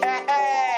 Hey.